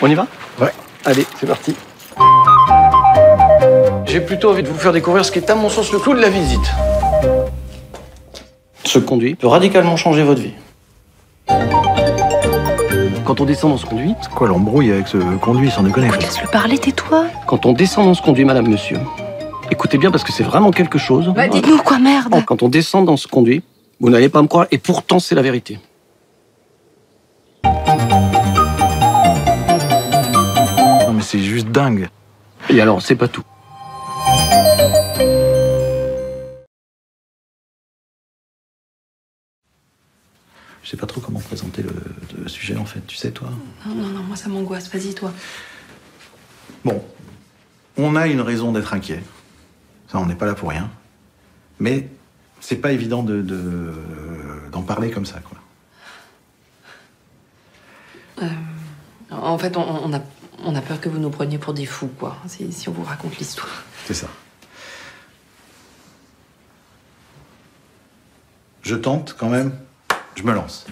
On y va? Ouais. Allez, c'est parti. J'ai plutôt envie de vous faire découvrir ce qui est à mon sens le clou de la visite. Ce conduit peut radicalement changer votre vie. Quand on descend dans ce conduit, C'est quoi l'embrouille avec ce conduit, sans déconner. Laisse-le parler, tais-toi. quand on descend dans ce conduit, madame, monsieur, écoutez bien parce que c'est vraiment quelque chose. Bah, dites-nous quoi, merde. Quand on descend dans ce conduit, vous n'allez pas me croire, et pourtant c'est la vérité. C'est juste dingue. Et alors, c'est pas tout. Je sais pas trop comment présenter le, le sujet en fait, tu sais toi. Non, non, non, moi ça m'angoisse. Vas-y, toi. Bon, on a une raison d'être inquiet. Ça, on n'est pas là pour rien. Mais c'est pas évident de, de- d'en parler comme ça, quoi. En fait, on, on a, on a peur que vous nous preniez pour des fous, quoi, si, on vous raconte l'histoire. C'est ça. Je tente quand même. Je me lance.